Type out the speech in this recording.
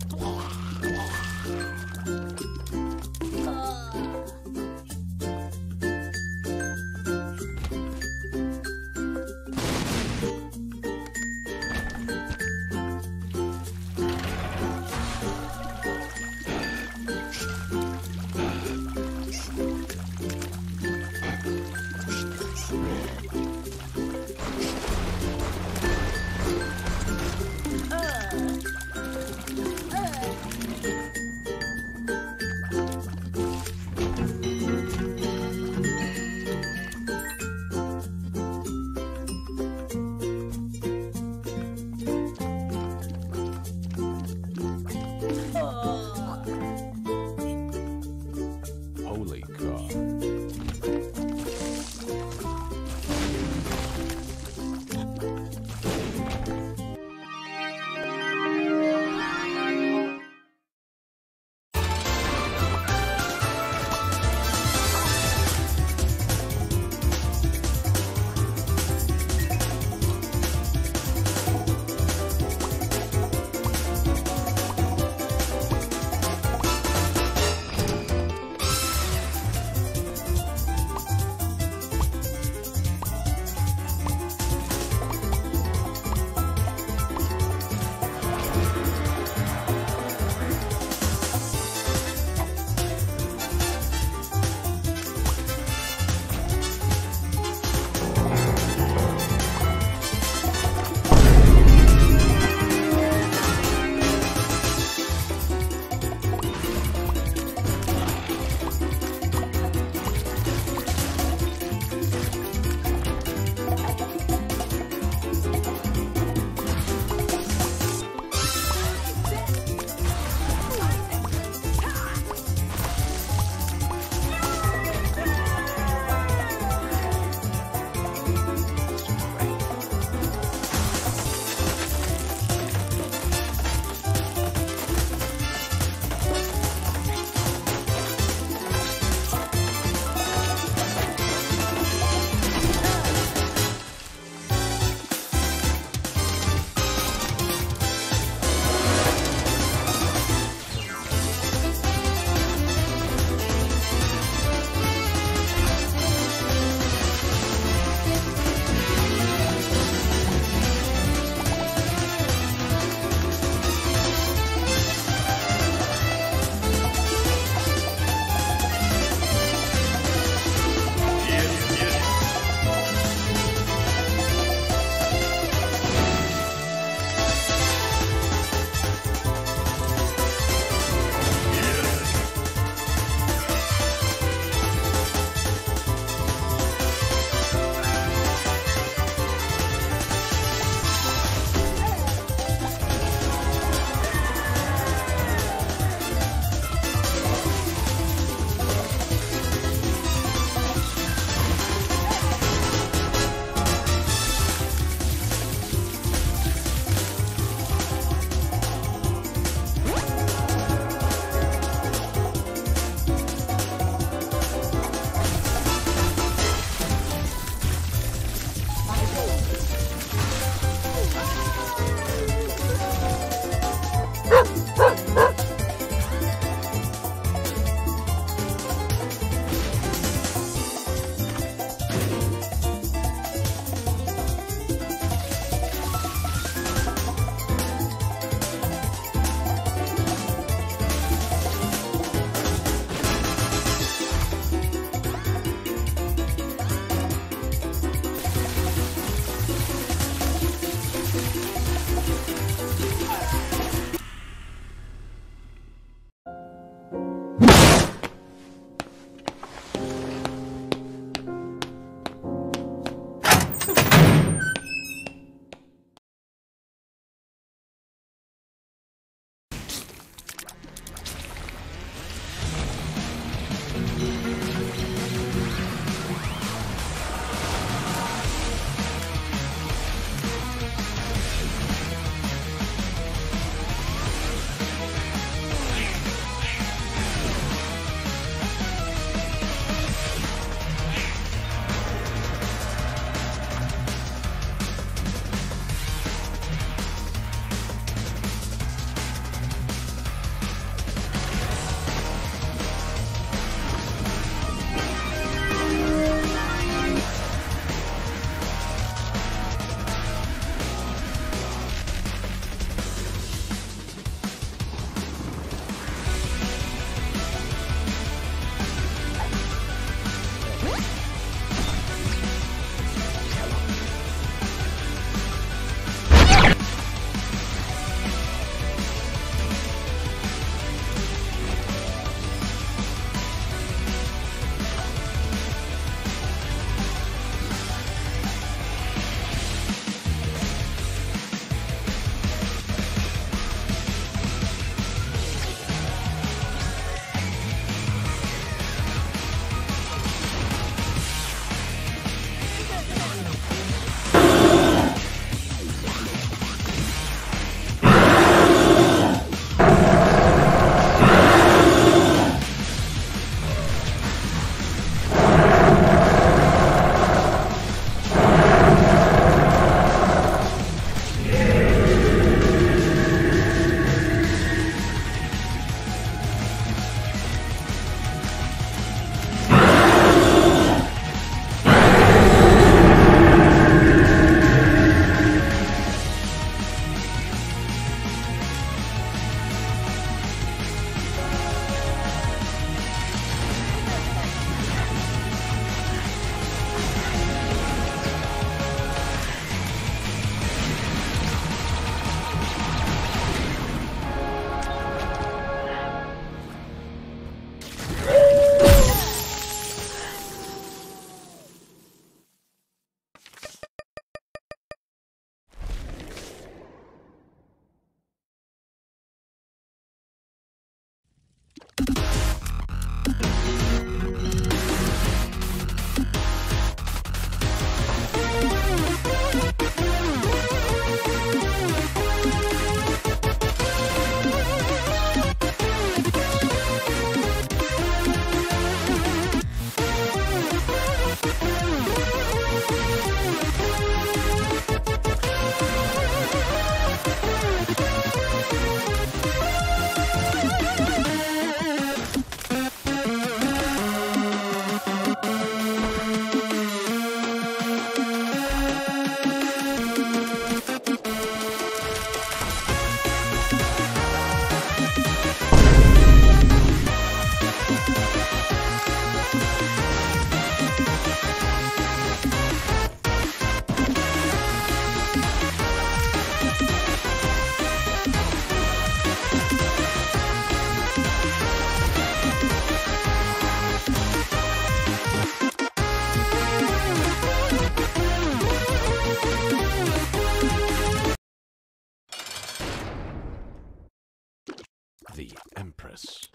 Ugh. you The Empress.